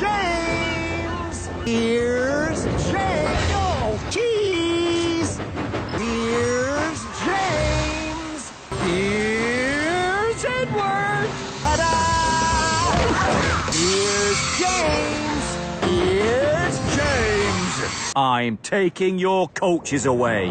James! Here's James! Oh, jeez! Here's James! Here's Edward! Ta-da! Here's James! Here's James! I'm taking your coaches away.